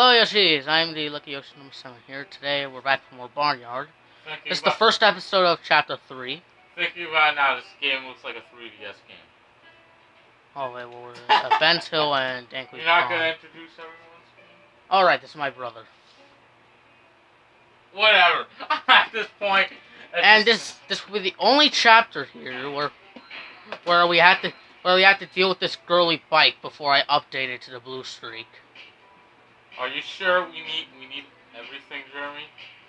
Oh, Hello, Yoshis. I'm the Lucky Yoshi number 7 here. Today, we're back for more Barnyard. Thinking This is the first episode of Chapter 3. Thinking about now, this game looks like a 3DS game. Oh, wait, well, we're Ben's Hill and Dankley You're not Pond. gonna introduce everyone's game? Alright, this is my brother. Whatever. At this point. at And this this will be the only chapter here where where we had to where we had to deal with this girly bike before I update it to the blue streak. Are you sure we need we need everything, Jeremy?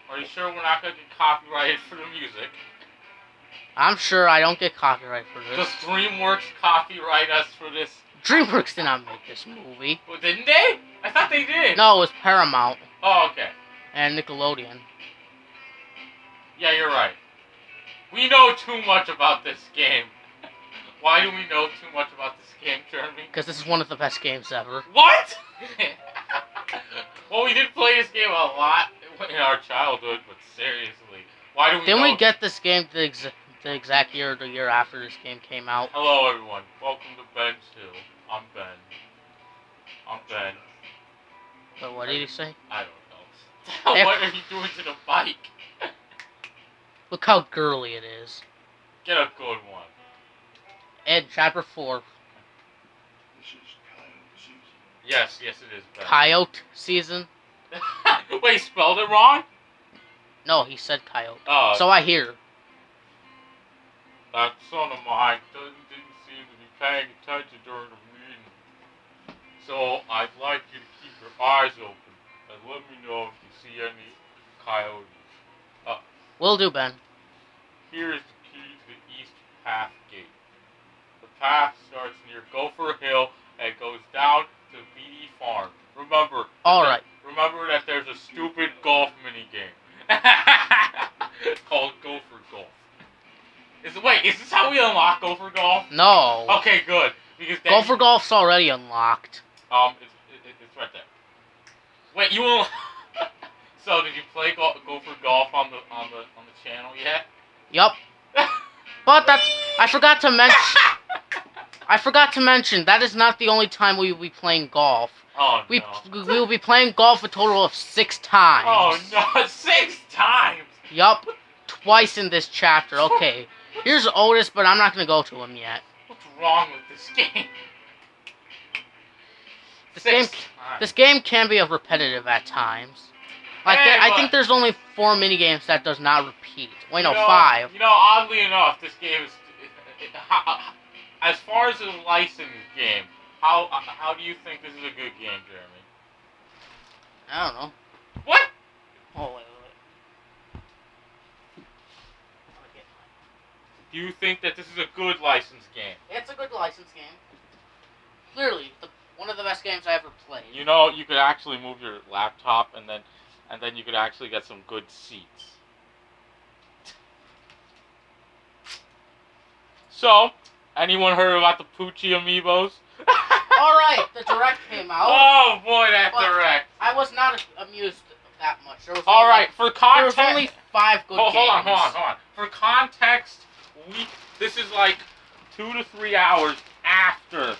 Are you sure we're not gonna get copyrighted for the music? I'm sure I don't get copyright for this. Does. DreamWorks copyright us for this? DreamWorks did not make this movie. Well, didn't they? I thought they did. No, it was Paramount Oh, okay. and Nickelodeon. Yeah, you're right. We know too much about this game. Why do we know too much about this game, Jeremy? Because this is one of the best games ever. What? well, we did play this game a lot in our childhood, but seriously, why do we? Didn't we get this game the, ex- the exact year or the year after this game came out? Hello, everyone. Welcome to Ben's Hill. I'm Ben. I'm Ben. But what did he say? I don't know. What are you doing to the bike? Look how girly it is. Get a good one. Ed, chapter 4, This is coyote season. Yes, yes, it is Ben. Coyote season. Wait, spelled it wrong? No, he said coyote. Oh, So I hear. that son of mine doesn't, didn't seem to be paying attention during the meeting. So I'd like you to keep your eyes open and let me know if you see any coyotes. Uh, Will do, Ben. Here is the key to the East Path Gate. The path starts near Gopher Hill and goes down to BD Farm. Remember. that All right. Remember that there's a stupid golf mini game called Gopher Golf. Is wait, is this how we unlock Gopher Golf? No. Okay, good. Because Gopher Golf's already unlocked. um, it's, it, it's right there. Wait, you will. so did you play go- Gopher Golf on the on the on the channel yet? Yup. But that's. I forgot to mention. I forgot to mention that is not the only time we will be playing golf. Oh We no. we will be playing golf a total of six times. Oh no, six times! Yup. Twice in this chapter. Okay. Here's Otis, but I'm not gonna go to him yet. What's wrong with this game? This Six game. times. This game can be a repetitive at times. Like Hey, I think there's only four mini games that does not repeat. Wait, no, know- five. You know, oddly enough, this game is. It, it, how, as far as a licensed game, how uh, how do you think this is a good game, Jeremy? I don't know. What? Oh wait, wait, wait. Do you think that this is a good licensed game? It's a good license game. Clearly, the, one of the best games I ever played. You know, you could actually move your laptop and then and then you could actually get some good seats. So, anyone heard about the Poochy amiibos? All right, the direct came out. Oh boy, that direct. I was not amused that much. All right, for There was context. only five good Hold, hold on, games. hold on, hold on. For context, we this is like two to three hours after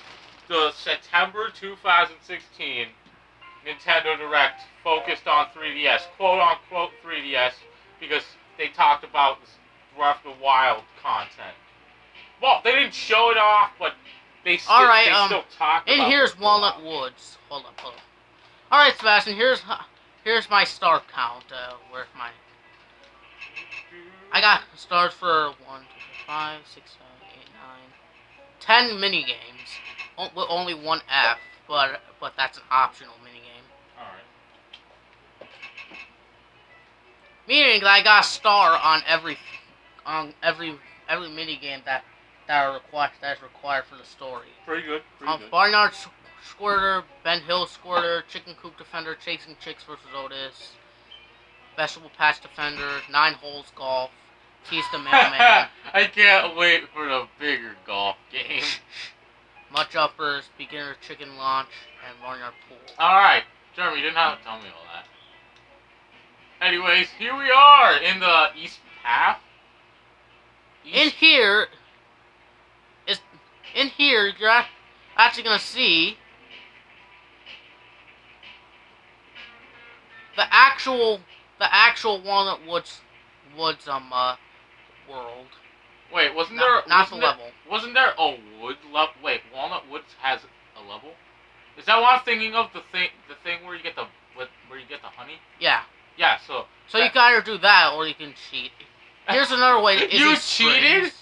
the September 2016 Nintendo Direct focused on 3DS, quote unquote 3DS, because they talked about Breath of the Wild content. Well, they didn't show it off, but they still, All right, they um, still talked And here's Walnut Woods. Hold up, hold up. All right, Sebastian. Here's here's my star count. Uh, where's my? I got stars for one, two, three, five, six, seven, eight, nine, ten mini games. With only one F, but but that's an optional mini game. All right. Meaning that I got a star on every on every every mini game that that are required that is required for the story. Pretty good. Pretty Um, good. Barnyard Squirter, Ben Hill Squirter, Chicken Coop Defender, Chasing Chicks versus Otis, Vegetable Patch Defender, Nine Holes Golf, Tease the Mailman, I can't wait for the bigger golf game. Mud Jumpers, Beginner Chicken Launch, and Barnyard Pool. Alright, Jeremy, you didn't have to tell me all that. Anyways, here we are in the East Path. In East- here is in here you're actually gonna see the actual the actual Walnut Woods Woods um uh, world, Wait, wasn't not, there not the wasn't there, level. Wasn't there a wood level? Wait, Walnut Woods has a level. Is that what I'm thinking of? The thing, the thing where you get the where you get the honey? Yeah. Yeah. So So you can either do that or you can cheat. Here's another way. You Springs.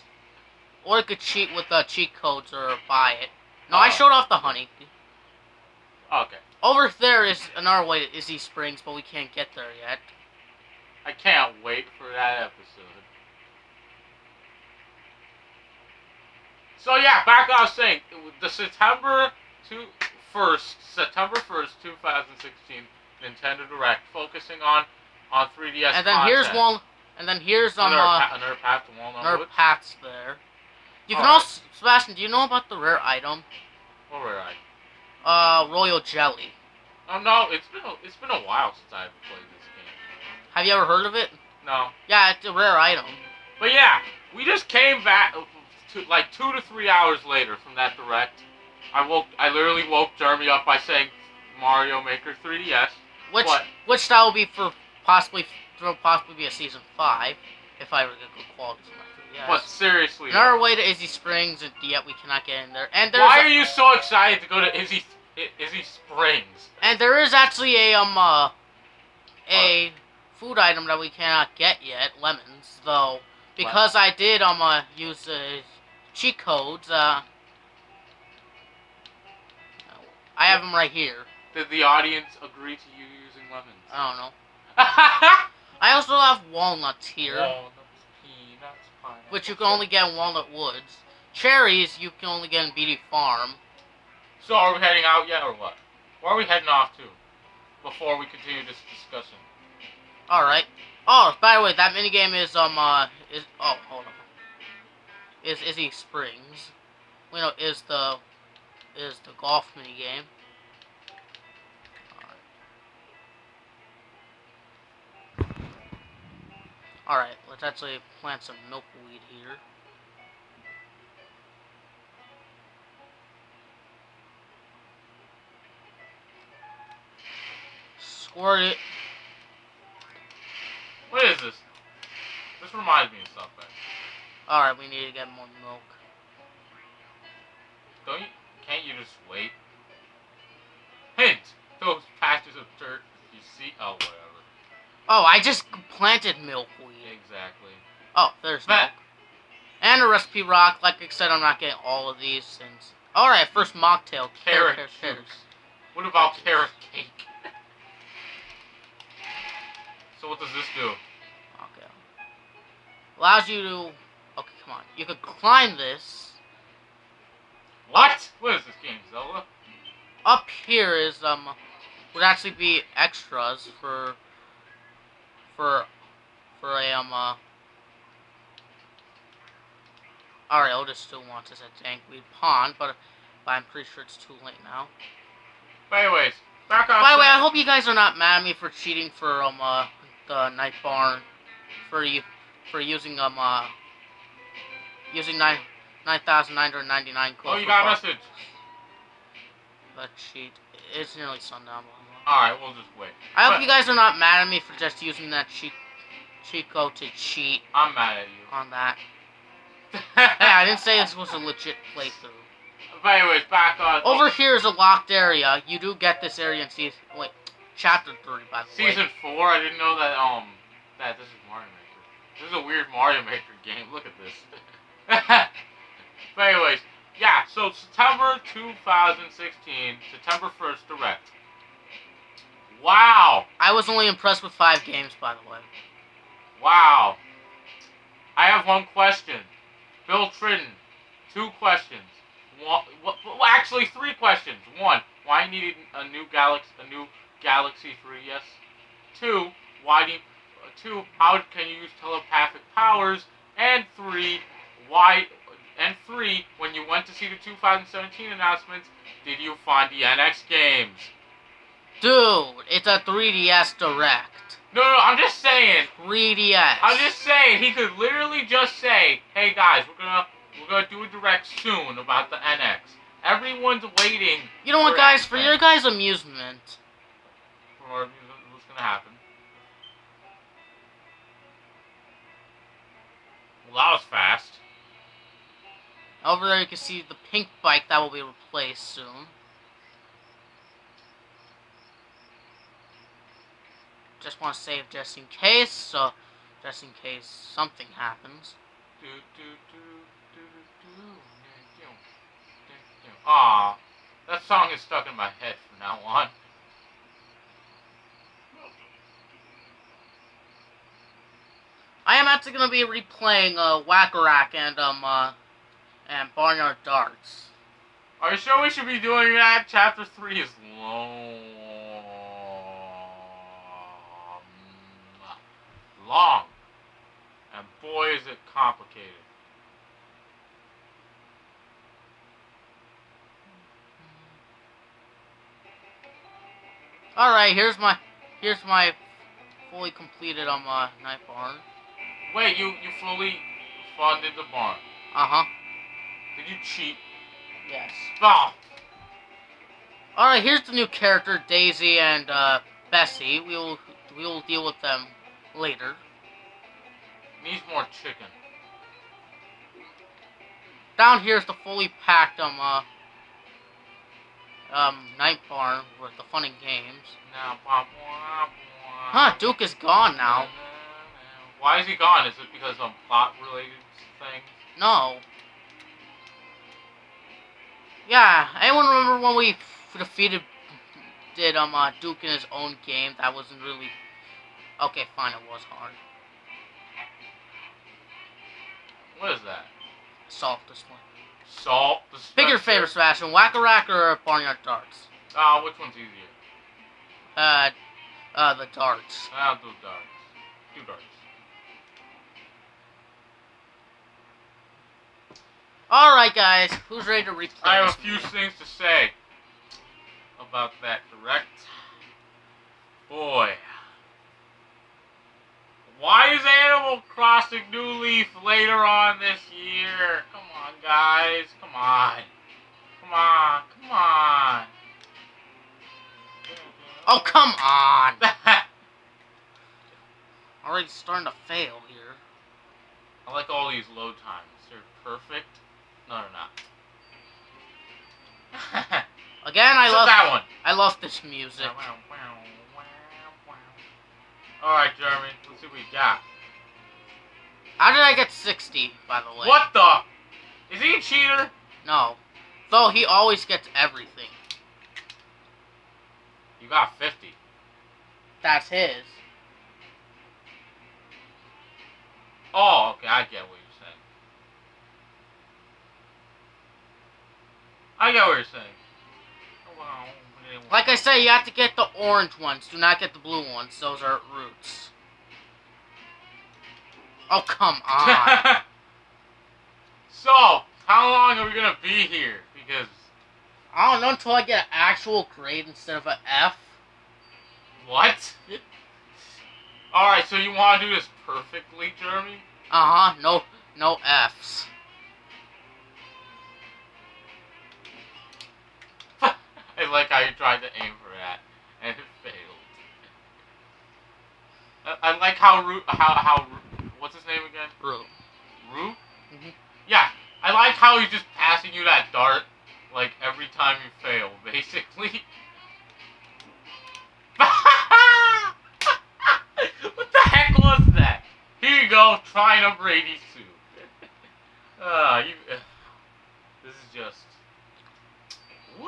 Or you could cheat with the cheat codes or buy it. No, I Oh. showed off the honey. okay, Over there is another way to Izzy Springs, but we can't get there yet. I can't wait for that episode. So yeah, back I was saying, the September two first, September first, two thousand sixteen, Nintendo Direct, focusing on on 3DS. and then here's one. And then here's um another, uh, pa- another path to Walnut another paths there. You can also Sebastian. Do you know about the rare item? All right. Uh, royal jelly. Oh no, it's been a, it's been a while since I've played this game. Have you ever heard of it? No, Yeah, it's a rare item. but yeah, we just came back to like two to three hours later from that direct. I woke, I literally woke Jeremy up by saying Mario Maker 3DS. Which What? which that will be for possibly will possibly be a season five if I ever get good quality Yeah. But seriously, Another way to Izzy Springs, and yet we cannot get in there. And there's why are you so excited to go to Izzy Izzy Springs? and there is actually a um uh, a food item that we cannot get yet, lemons though, because I did um uh, use uh, cheat codes. Uh, I have them right here. Did the audience agree to you using lemons? I don't know. I also have walnuts here, Walnuts, peanuts, pineapple. Which you can only get in Walnut Woods. Cherries you can only get in Beatty Farm. So are we heading out yet or what? Where are we heading off to? Before we continue this discussion. All right. Oh, by the way, that minigame is um uh is oh hold on. Is Izzy Springs? You know is the is the golf minigame. All right, let's actually plant some milkweed here. Squirt it. What is this? This reminds me of something. All right, we need to get more milk. Don't you? Can't you just wait? Hint: Those patches of dirt you see. Oh, whatever. Oh, I just planted milkweed. Exactly. Oh, there's Matt. milk. And a recipe rock. Like I said, I'm not getting all of these things. Alright, first mocktail. Carrot carrot, carrot. What about carrot cake? so what does this do? Okay. Allows you to... Okay, come on. You could climb this. What? What is this game, Zelda? Up here is, um... Would actually be extras for... For... For a, um, uh... Alright, Otis still wants us at Dankweed Pond, but, but I'm pretty sure it's too late now. But anyways, back on. By the way, I hope you guys are not mad at me for cheating for um uh the night barn for you for using um uh using nine nine thousand nine hundred ninety nine. Oh, you got a message. That cheat. It's nearly sundown. Blah, blah, blah. All right, we'll just wait. I hope But- you guys are not mad at me for just using that cheat code to cheat I'm mad at you. on that. Hey, I didn't say this was a legit playthrough. But anyways, back on. Over here is a locked area. You do get this area in season wait chapter three by the way. Season four, I didn't know that. Um, that this is Mario Maker. This is a weird Mario Maker game. Look at this. but anyways, yeah. So September 2016, September 1st, direct. Wow, I was only impressed with five games by the way. wow. I have one question. Bill Trinen, two questions. One, well, actually, three questions. One, why you needed a new Galaxy, a new Galaxy 3DS? Two, why do you, two, how can you use telepathic powers? And three, why, and three, when you went to see the 2017 announcements, did you find the NX games? Dude, it's a 3DS Direct. No, no, I'm just saying. 3DS. I'm just saying. He could literally just say, "Hey guys, we're gonna we're gonna do a direct soon about the NX." Everyone's waiting You know what, guys? For your guys' amusement, for our music- gonna happen. Well, that was fast. Over there you can see the pink bike that will be replaced soon. just want to save just in case, so just in case something happens. Ah, that song is stuck in my head from now on. I am actually going to be replaying uh, Whack-A-Rack and um uh, and Barnyard Darts. Are you sure we should be doing that? Chapter 3 is long. Long. And boy, is it complicated. All right, here's my here's my fully completed um uh, Night Barn. Wait, you, you fully funded the barn. Uh huh. Did you cheat? Yes. Oh, All right, here's the new character Daisy and uh, Bessie. We will we will deal with them later. needs more chicken. Down here's the fully packed um uh, um Night Barn with the fun and games. Huh? Duke is gone now. Why is he gone? Is it because of plot related thing? No. Yeah, anyone remember when we f- defeated did um uh, Duke in his own game? That wasn't really okay. Fine, it was hard. What is that? Salt this one. Salt. Pick your favorite Sebastian, Whack-A-Rack or Barnyard Darts? Ah, which one's easier? Uh, uh, the darts. I'll do darts. Do darts. Alright, guys, who's ready to replay I have a few things to say about that direct. Boy. Why is Animal Crossing New Leaf later on this year? Come on, guys. Come on. Come on. Come on. Oh, come on! Already starting to fail here. I like all these load times. They're perfect. No, they're not. Again, I Except love that one. I love this music. Alright, Jeremy, let's see what we got. How did I get 60, by the way? What the? Is he a cheater? No. Though he always gets everything. You got 50. That's his. Oh, okay, I get what you're saying. I get what you're saying. Like I say, you have to get the orange ones. Do not get the blue ones. Those are roots. Oh, come on. so, how long are we gonna be here? Because I don't know until I get an actual grade instead of an F. what? All right, so you want to do this perfectly, Jeremy? Uh-huh. No, no Fs. I like I tried to aim for that, and it failed. I, I like how Ru, how how what's his name again? Root. Ru? Mhm. Yeah, I like how he's just passing you that dart, like every time you fail, basically. what the heck was that? Here you go, try number 82. Ah, you. Uh, this is just.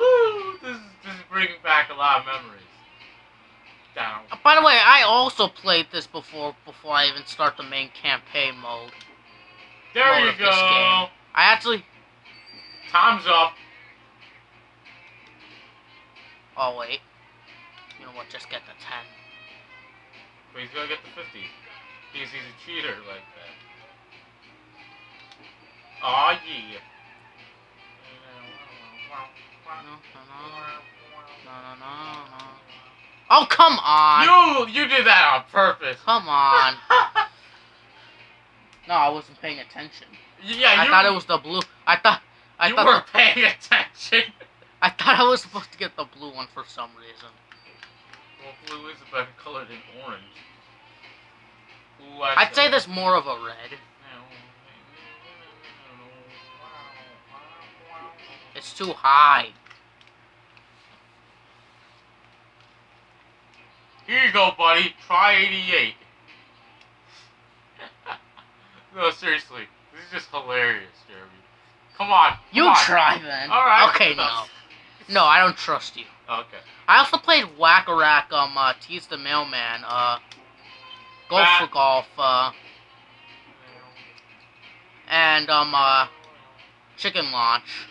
Woo! This is, is bringing back a lot of memories. Down. Uh, by the way, I also played this before before I even start the main campaign mode. There mode you go. I actually. Time's up. Oh wait. You know what? Just get the ten. But he's gonna get the 50. Because he's a cheater like that. Aw, yeah. No, no, no, no, no, no. Oh come on! You you did that on purpose. Come on! No, I wasn't paying attention. yeah, I you, thought it was the blue. I thought. I you thought. were paying attention. I thought I was supposed to get the blue one for some reason. Well, blue is a better color than orange. Ooh, I I'd say said- there's more of a red. It's too high. Here you go, buddy. Try 88. no, seriously. This is just hilarious, Jeremy. Come on. You on. try then. Alright. Okay, no. No, I don't trust you. Okay. I also played Whack-A-Rack, um, uh, Tease the Mailman, uh, Golf for Golf, uh, and, um, uh, Chicken Launch.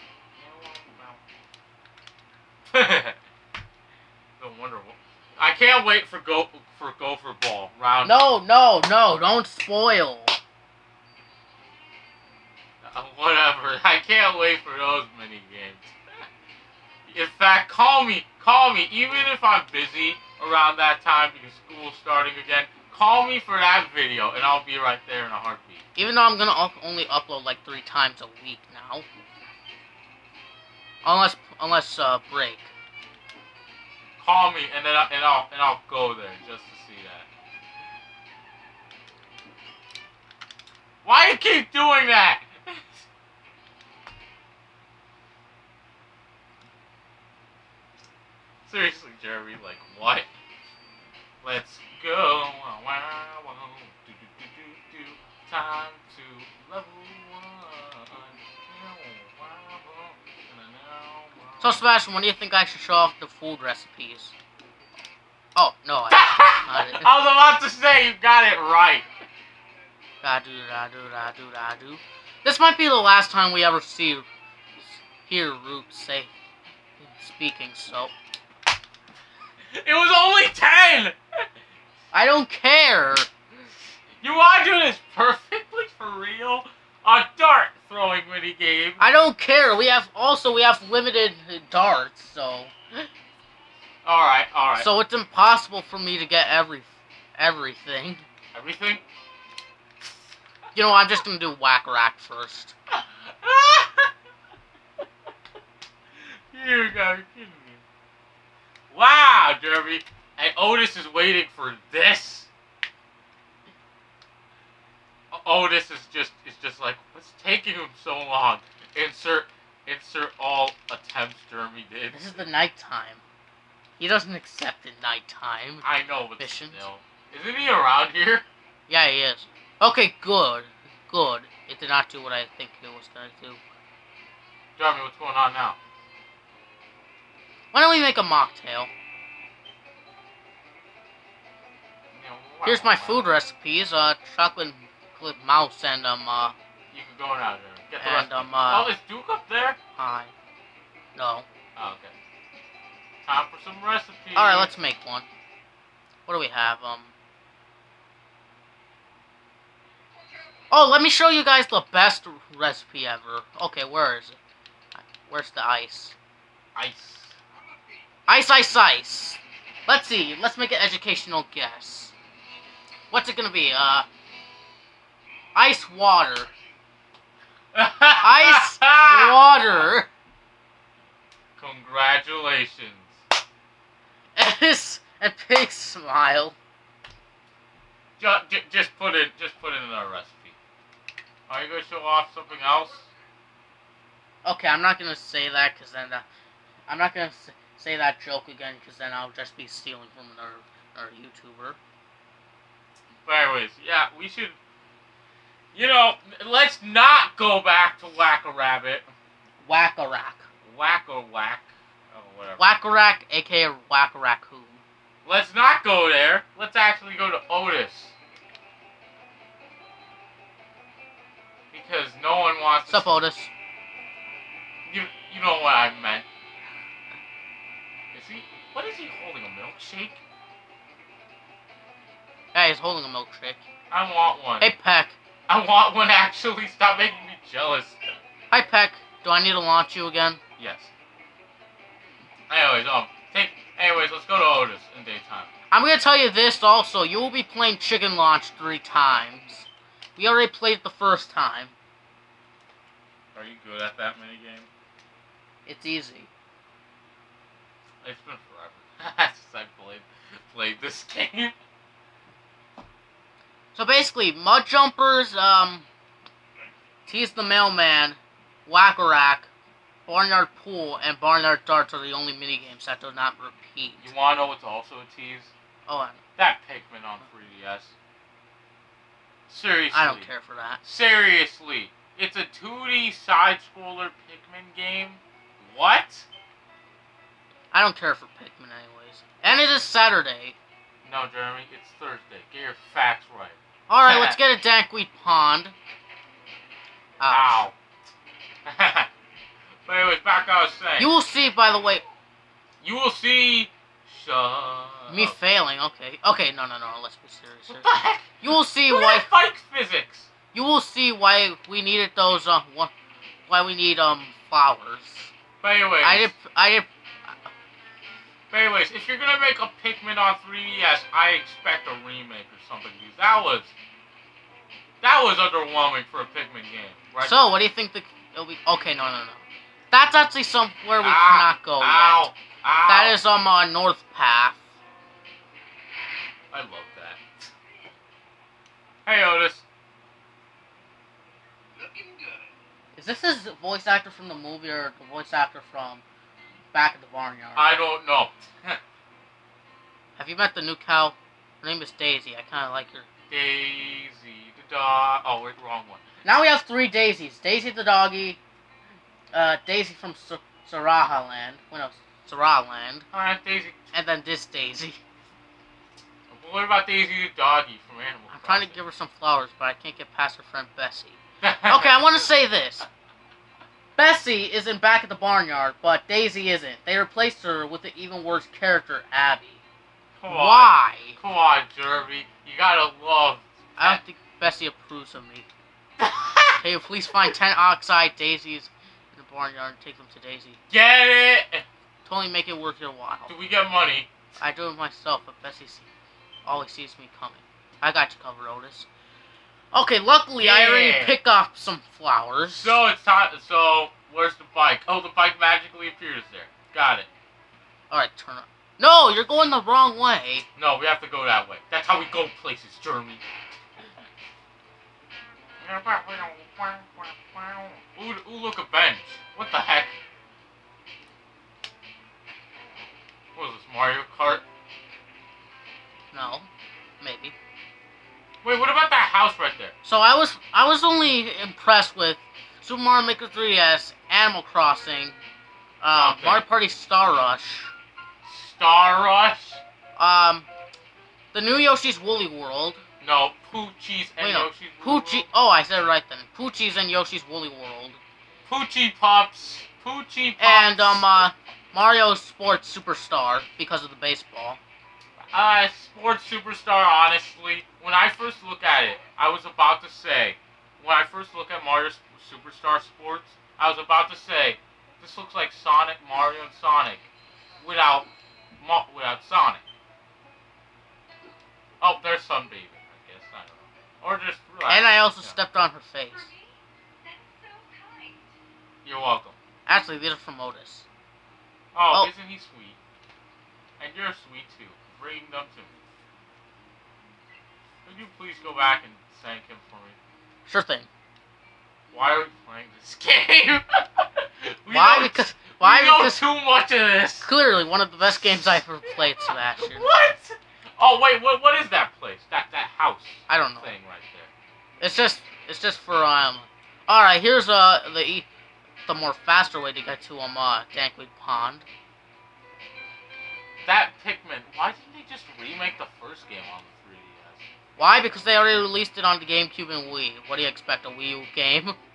no wonder. I can't wait for go for Gopher Ball round. No, no, no, don't spoil. Uh, whatever. I can't wait for those mini games. In fact, call me, call me. Even if I'm busy around that time because school's starting again, call me for that video, and I'll be right there in a heartbeat. Even though I'm gonna only upload like three times a week now. Unless, unless, uh, break. Call me, and then I, and I'll and I'll go there just to see that. Why you keep doing that? Seriously, Jeremy, like what? Let's go. Wow, wow, wow. Do, do, do, do, do. Time to level So, Sebastian, when do you think I should show off the food recipes? Oh, no, I. I was about to say you got it right. da do da do da do da do. This might be the last time we ever see, hear Root say, speaking, so. It was only ten. I don't care! You want to do this perfectly for real? A dart throwing mini game. I don't care. We have also we have limited darts, so All right, all right. so it's impossible for me to get every everything. everything. You know, I'm just gonna do whack rack first. you gotta kidding me. Wow, Derby. And Otis is waiting for this. Otis is just just like, what's taking him so long? Insert insert all attempts Jeremy did. This is the nighttime. He doesn't accept the nighttime. I know, but Missions. still. Isn't he around here? Yeah, he is. Okay, good, good. It did not do what I think it was gonna do. Jeremy, what's going on now? Why don't we make a mocktail? Here's my food recipes: uh, chocolate clip mouse and um uh You can go now, Jeremy. Get the and rest. um uh oh, is Duke up there? Hi. No. Oh, okay. Time for some recipes. All right, let's make one. What do we have? Um. Oh, let me show you guys the best recipe ever. Okay, where is it? Where's the ice? Ice. Ice, ice, ice. Let's see. Let's make an educational guess. What's it gonna be? Uh, ice water. Ice Water. Congratulations. S and pig smile. Just, just put it. Just put it in our recipe. Are you gonna show off something else? Okay, I'm not gonna say that because then uh, I'm not gonna say that joke again because then I'll just be stealing from another, another YouTuber. But anyways, yeah, we should. You know, let's not go back to Whack a Rabbit. Whack a rack. Whack or whack. Oh, whatever. Whack a rack, aka Whack a raccoon. Let's not go there. Let's actually go to Otis. Because no one wants Sup, to. Otis? You, you know what I meant. Is he. What is he holding? A milkshake? Yeah, he's holding a milkshake. I want one. Hey, Peck. I want one actually. Stop making me jealous. Hi, Peck. Do I need to launch you again? Yes. Anyways, um, take. Anyways, let's go to Otis in daytime. I'm gonna tell you this also. You will be playing Chicken Launch three times. We already played it the first time. Are you good at that mini game? It's easy. It's been forever since I played remade this game. So basically, Mud Jumpers, um, Tease the Mailman, Whack-A-Rack, Barnyard Pool, and Barnyard Darts are the only minigames that do not repeat. You wanna know what's also a tease? Oh, I, That Pikmin on 3DS. Seriously. I don't care for that. Seriously. It's a 2D side-scroller Pikmin game? What? I don't care for Pikmin anyways. And it is Saturday. No, Jeremy, it's Thursday. Get your facts right. Alright, let's get a Dankweed Pond. Ouch. Ow. but anyways, back I was saying. You will see, by the way, You will see. Shut. me up. failing. Okay, okay, no, no, no. Let's be serious. What the heck? You will see Look why. bike physics. You will see why we needed those. Uh, why we need um flowers. But anyways, I did. I did. But anyways, if you're gonna make a Pikmin on 3DS, I expect a remake or something. Because that was that was underwhelming for a Pikmin game, right? So, what do you think the? It'll be okay. No, no, no. That's actually somewhere we Ah, cannot go ow, yet. ow. That is on my North Path. I love that. Hey Otis. Looking good. Is this his voice actor from the movie or the voice actor from Back at the Barnyard? I don't know. Have you met the new cow? Her name is Daisy. I kind of like her. Daisy the dog. Oh wait, wrong one. Now we have three Daisies. Daisy the doggy, uh, Daisy from Sar- Saraha Land, well, no, Sarah Land, Alright, Daisy. and then this Daisy. But what about Daisy the doggy from Animal I'm trying to give her some flowers, but I can't get past her friend Bessie. Okay, I want to say this. Bessie is in Back at the Barnyard, but Daisy isn't. They replaced her with the even worse character, Abby. Come on. Why? Come on, Jeremy. You gotta love. I don't think Bessie approves of me. Hey, please find 10 oxeye daisies in the barnyard and take them to Daisy. Get it? Totally make it worth your while. Do we get money? I do it myself, but Bessie see, always sees me coming. I got you covered, Otis. Okay, luckily I already Yeah. picked up some flowers. So it's time. So where's the bike? Oh, the bike magically appears there. Got it. Alright, turn up. No, you're going the wrong way. No, we have to go that way. That's how we go places, Jeremy. Ooh, ooh, look a bench. What the heck? What is this, Mario Kart? No, maybe. Wait, what about that house right there? So I was I was only impressed with Super Mario Maker 3DS, Animal Crossing, uh, Okay. Mario Party Star Rush, Star Rush? um, the new Yoshi's Woolly World, No, Poochy's and Wait, no. Yoshi's Poochy. World. Oh, I said it right then. Poochy's and Yoshi's Woolly World, Poochy Pops. Poochy Pups. and um, uh, Mario Sports Superstar because of the baseball. Uh, Sports Superstar, honestly, when I first look at it, I was about to say, when I first look at Mario Superstar Sports, I was about to say, this looks like Sonic, Mario, and Sonic, without, without Sonic. Oh, there's Sunbathing, I guess, I don't know. Or just relax. And I also Yeah. stepped on her face. You're welcome. Actually, these are from Otis. Oh, Oh. isn't he sweet? And you're sweet too. Bring them to me. Could you please go back and thank him for me? Sure thing. Why are we playing this game? Why? Because why? we know Because too much of this. clearly one of the best games I've ever played, Sebastian. What? Oh wait, what? What is that place? That that house I don't know. thing right there? It's just it's just for um. All right, here's uh the e- the more faster way to get to um uh Dankweed Pond. That Pikmin. Why didn't they just remake the first game on the 3DS? Why? Because they already released it on the GameCube and Wii. What do you expect? A Wii U game?